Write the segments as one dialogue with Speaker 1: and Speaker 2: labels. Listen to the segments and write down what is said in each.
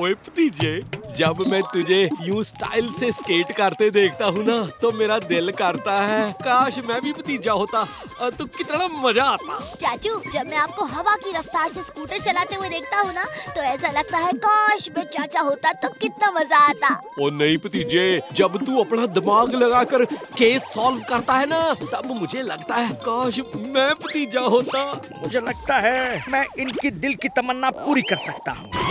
Speaker 1: ओए भतीजे जब मैं तुझे यूँ स्टाइल से स्केट करते देखता हूँ ना तो मेरा दिल करता है। काश मैं भी भतीजा होता तो कितना मज़ा आता।
Speaker 2: चाचू जब मैं आपको हवा की रफ्तार से स्कूटर चलाते हुए देखता हूँ ना तो ऐसा लगता है काश मैं चाचा होता तो कितना मज़ा आता।
Speaker 1: ओ नहीं भतीजे जब तू अपना दिमाग लगाकर केस सॉल्व करता है ना तब मुझे लगता है काश मैं भतीजा होता।
Speaker 3: मुझे लगता है मैं इनकी दिल की तमन्ना पूरी कर सकता हूँ।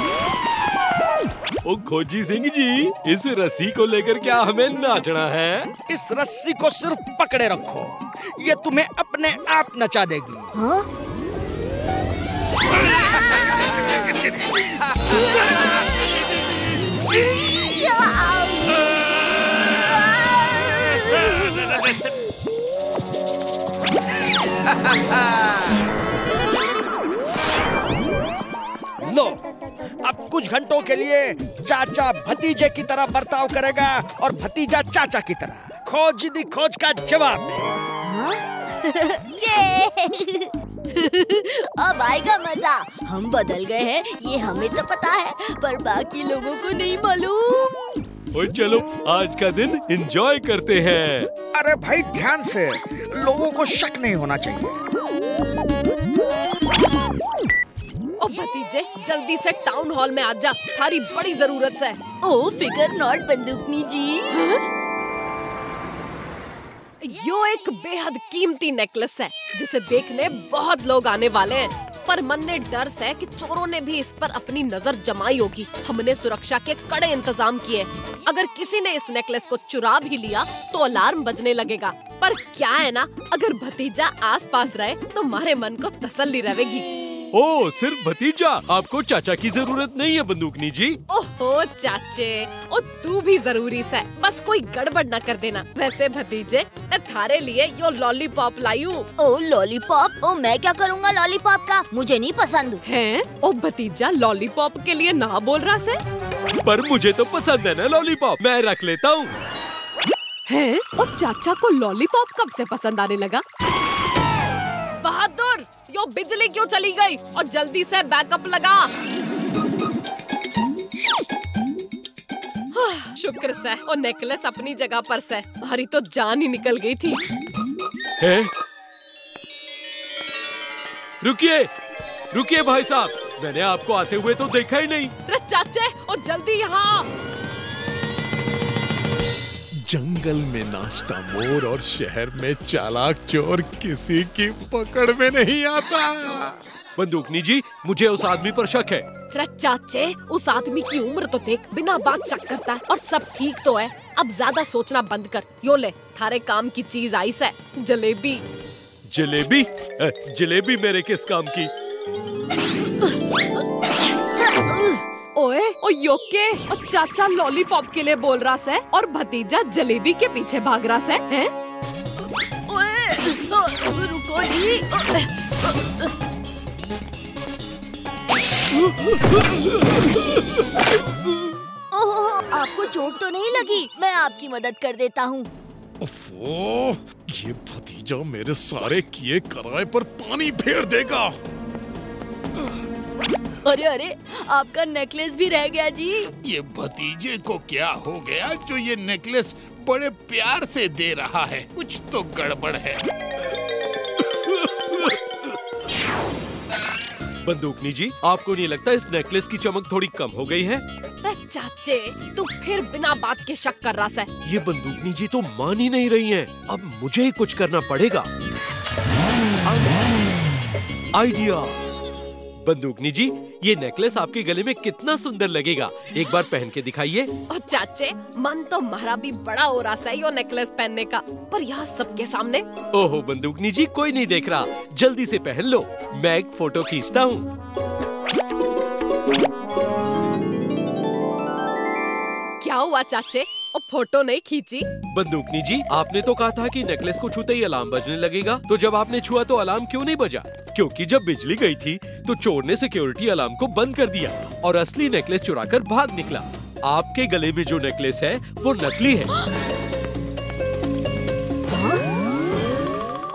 Speaker 1: ओ खोजी सिंह जी इस रस्सी को लेकर क्या हमें नाचना है?
Speaker 3: इस रस्सी को सिर्फ़ पकड़े रखो। ये तुम्हें अपने आप नचा देगी।
Speaker 2: हाँ?
Speaker 3: लो कुछ घंटों के लिए चाचा भतीजे की तरह बर्ताव करेगा और भतीजा चाचा की तरह। खोज दी खोज का जवाब
Speaker 2: ये! अब आएगा मज़ा। हम बदल गए हैं ये हमें तो पता है पर बाकी लोगों को नहीं मालूम।
Speaker 1: ओ चलो आज का दिन एंजॉय करते हैं।
Speaker 3: अरे भाई ध्यान से। लोगों को शक नहीं होना चाहिए।
Speaker 4: भतीजे जल्दी से टाउन हॉल में आ जा। थारी बड़ी ज़रूरत है
Speaker 2: ओ फिकर नॉट बंदूकनी जी।
Speaker 4: यो एक बेहद कीमती नेकलेस है जिसे देखने बहुत लोग आने वाले हैं। पर मन में डर है कि चोरों ने भी इस पर अपनी नज़र जमाई होगी। हमने सुरक्षा के कड़े इंतज़ाम किए। अगर किसी ने इस नेकलेस को चुरा भी लिया तो अलार्म बजने लगेगा। पर क्या है ना अगर भतीजा आस पास रहे तो हमारे मन को तसल्ली रहेगी।
Speaker 1: ओ सिर्फ़ भतीजा। आपको चाचा की ज़रूरत नहीं है बंदूकनी जी
Speaker 4: ओहो चाचे। ओ तू भी ज़रूरी है। बस कोई गड़बड़ न कर देना। वैसे भतीजे मैं थारे लिए यो लॉलीपॉप लाई हूँ
Speaker 2: ओ लॉलीपॉप ओ मैं क्या करूँगा लॉलीपॉप का? मुझे नहीं पसंद।
Speaker 4: है? ओ भतीजा लॉलीपॉप के लिए ना बोल रहा से?
Speaker 1: पर मुझे तो पसंद है ना लॉलीपॉप मैं रख लेता हूँ।
Speaker 4: है? और चाचा को लॉलीपॉप कब से पसंद आने लगा? बहादुर यो बिजली क्यों चली गई? और जल्दी से बैकअप लगा। हाँ, शुक्र से। और नेकलेस अपनी जगह पर से। हमारी तो जान ही निकल गई थी।
Speaker 1: है? रुकिए! रुकिए भाई साहब। मैंने आपको आते हुए तो देखा ही नहीं।
Speaker 4: अरे चाचे और जल्दी यहाँ।
Speaker 5: जंगल में नाचता मोर और शहर में चालाक चोर किसी की पकड़ में नहीं आता।
Speaker 1: बंदूकनी जी मुझे उस आदमी पर शक है।
Speaker 4: चाचे उस आदमी की उम्र तो देख बिना बात शक करता है और सब ठीक तो है। अब ज़्यादा सोचना बंद कर। यो ले थारे काम की चीज़ आई से जलेबी।
Speaker 1: जलेबी? जलेबी मेरे किस काम की?
Speaker 4: ओए ओ और चाचा लॉलीपॉप के लिए बोल रहा है और भतीजा जलेबी के पीछे भाग रहा है हैं?
Speaker 2: ओए, ओ, रुको जी ओह आपको चोट तो नहीं लगी? मैं आपकी मदद कर देता हूँ।
Speaker 5: ये भतीजा मेरे सारे किए कराए पर पानी फेर देगा।
Speaker 2: अरे अरे आपका नेकलेस भी रह गया जी।
Speaker 6: ये भतीजे को क्या हो गया जो ये नेकलेस बड़े प्यार से दे रहा है? कुछ तो गड़बड़ है।
Speaker 1: बंदूकनी जी आपको नहीं लगता इस नेकलेस की चमक थोड़ी कम हो गई है?
Speaker 4: चाचे तू फिर बिना बात के शक कर रहा है
Speaker 1: ये बंदूकनी जी तो मान ही नहीं रही हैं। अब मुझे ही कुछ करना पड़ेगा। आइडिया। बंदूकनी जी ये नेकलेस आपके गले में कितना सुंदर लगेगा। एक बार पहन के दिखाइए।
Speaker 4: और चाचे मन तो हमारा भी बड़ा हो रहा है यो नेकलेस पहनने का। पर यहाँ सबके सामने।
Speaker 1: ओहो बंदूकनी जी कोई नहीं देख रहा। जल्दी से पहन लो। मैं एक फ़ोटो खींचता हूँ।
Speaker 4: क्या हुआ चाचे? और फ़ोटो नहीं खींची।
Speaker 1: बंदूकनी जी आपने तो कहा था कि नेकलेस को छूते ही अलार्म बजने लगेगा। तो जब आपने छुआ तो अलार्म क्यों नहीं बजा? क्योंकि जब बिजली गई थी तो चोर ने सिक्योरिटी अलार्म को बंद कर दिया और असली नेकलेस चुराकर भाग निकला। आपके गले में जो नेकलेस है वो नकली है।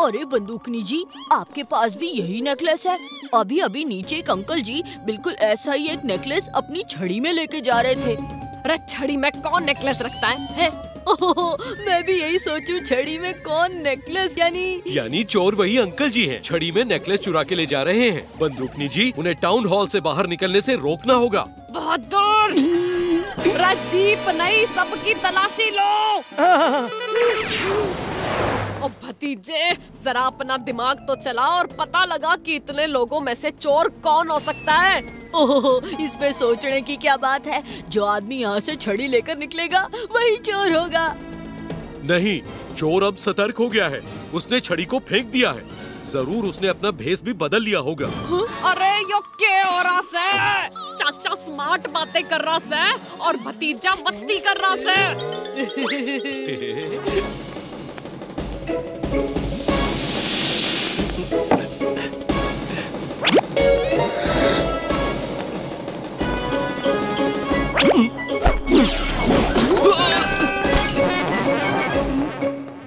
Speaker 7: अरे बंदूकनी जी आपके पास भी यही नेकलेस है? अभी अभी नीचे एक अंकल जी बिल्कुल ऐसा ही एक नेकलेस अपनी छड़ी में लेके जा रहे थे।
Speaker 4: अरे छड़ी में कौन नेकलेस रखता है, है?
Speaker 7: ओहो, मैं भी यही सोचूं छड़ी में कौन नेकलेस यानी?
Speaker 1: यानी चोर वही अंकल जी हैं छड़ी में नेकलेस चुरा के ले जा रहे हैं। बंदूकनी जी उन्हें टाउन हॉल से बाहर निकलने से रोकना होगा।
Speaker 4: बहादुर जीप नहीं सबकी तलाशी लो! ओ भतीजे जरा अपना दिमाग तो चला और पता लगा कि इतने लोगों में से चोर कौन हो सकता है।
Speaker 7: ओह इस पे सोचने की क्या बात है? जो आदमी यहाँ से छड़ी लेकर निकलेगा वही चोर होगा।
Speaker 1: नहीं चोर अब सतर्क हो गया है। उसने छड़ी को फेंक दिया है। ज़रूर उसने अपना भेस भी बदल लिया होगा।
Speaker 4: अरे यो के हो रहा से चाचा स्मार्ट बातें कर रहा से और भतीजा मस्ती कर रहा से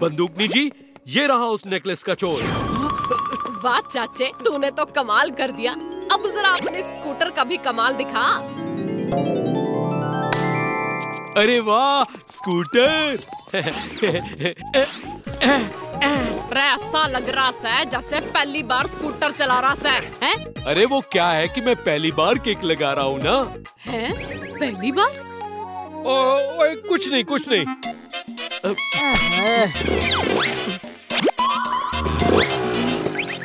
Speaker 1: बंदूकनी जी ये रहा उस नेकलेस का चोर।
Speaker 4: वाह चाचे तूने तो कमाल कर दिया। अब जरा अपने स्कूटर का भी कमाल दिखा।
Speaker 1: अरे वाह स्कूटर
Speaker 4: ऐसा लग रहा है जैसे पहली बार स्कूटर चला रहा है हैं?
Speaker 1: अरे वो क्या है कि मैं पहली बार केक लगा रहा हूँ ना?
Speaker 4: हैं? पहली बार?
Speaker 1: ओ, ओए, कुछ नहीं कुछ नहीं।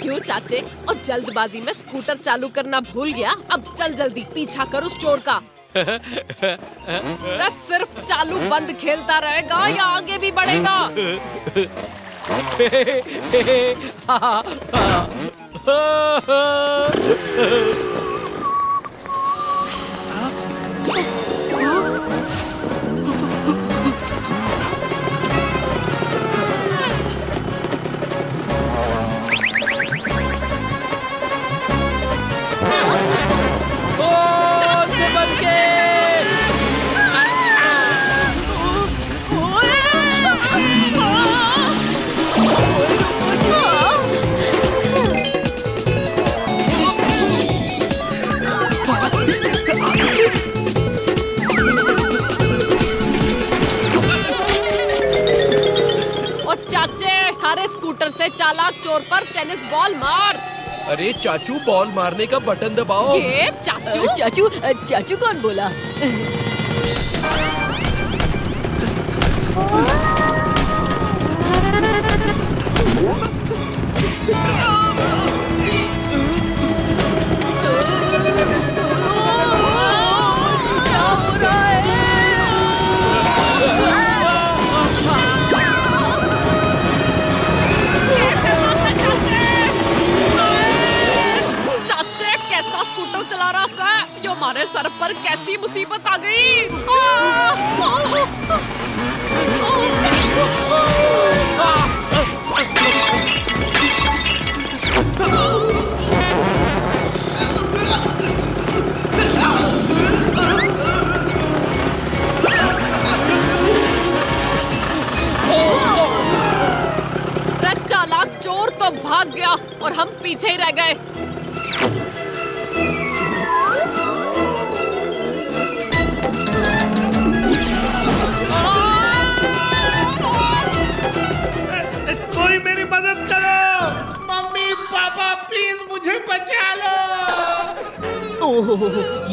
Speaker 4: क्यों चाचे? और जल्दबाजी में स्कूटर चालू करना भूल गया? अब चल जल्दी पीछा कर उस चोर का। अरे सिर्फ़ चालू बंद खेलता रहेगा या आगे भी बढ़ेगा। और चोर पर टेनिस बॉल मार।
Speaker 1: अरे चाचू बॉल मारने का बटन दबाओ।
Speaker 4: ये चाचू?
Speaker 7: चाचू चाचू कौन बोला?
Speaker 4: कैसी मुसीबत आ गई! चालाक चोर तो भाग गया और हम पीछे रह गए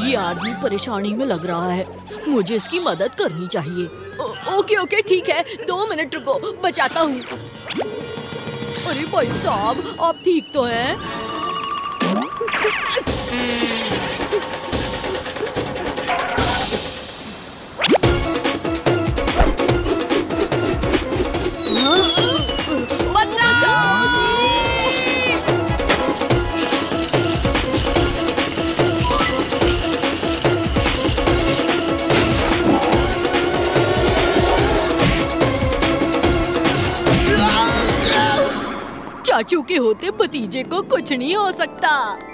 Speaker 7: ये आदमी परेशानी में लग रहा है। मुझे इसकी मदद करनी चाहिए। ओ, ओके ओके ठीक है। दो मिनट रुको बचाता हूँ। अरे भाई साहब आप ठीक तो हैं? चाचू के होते भतीजे को कुछ नहीं हो सकता।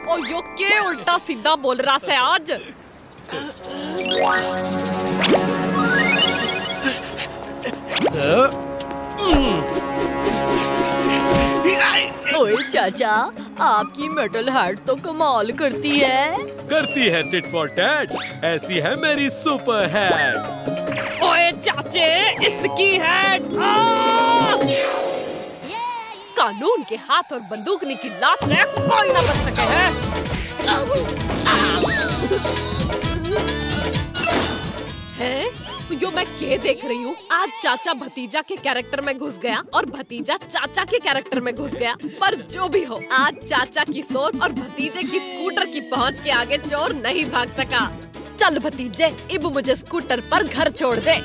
Speaker 4: ओ यो के उल्टा सीधा बोल रहा है आज?
Speaker 7: ओए चाचा आपकी मेटल हैट तो कमाल करती है।
Speaker 1: करती है टिट फॉर टैट ऐसी है मेरी सुपर हैट
Speaker 4: ओए चाचे इसकी है कानून के हाथ और बंदूकनी की लात से कोई ना बच सके है। हैं? यो मैं के देख रही हूँ? आज चाचा भतीजा के कैरेक्टर में घुस गया और भतीजा चाचा के कैरेक्टर में घुस गया। पर जो भी हो, आज चाचा की सोच और भतीजे की स्कूटर की पहुँच के आगे चोर नहीं भाग सका। चल भतीजे, इब मुझे स्कूटर पर घर छोड़ दे।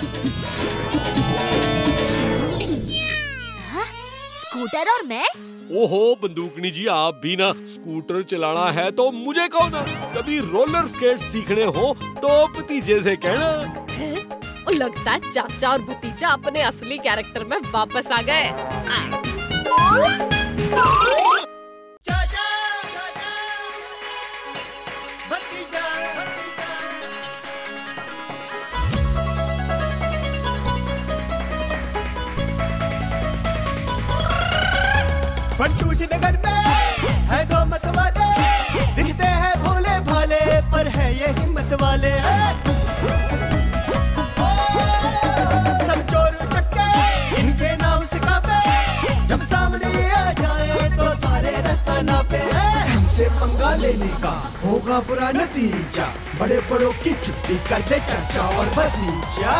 Speaker 2: स्कूटर और मैं?
Speaker 1: ओहो बंदूकनी जी आप भी ना स्कूटर चलाना है तो मुझे कहो ना कभी रोलर स्केट सीखने हो तो भतीजे से कहना।
Speaker 4: है? लगता है चाचा और भतीजा अपने असली कैरेक्टर में वापस आ गए।
Speaker 8: फंटूश नगर में है दो मत वाले। दिखते हैं भोले भाले, पर है ये हिम्मत वाले। सब चोर चक्के, इनके नाम से कापे जब सामने आ जाए तो सारे रास्ता नापे। हमसे पंगा लेने का होगा बुरा नतीजा। बड़े बड़ों की छुट्टी कर दे चाचा और भतीजा।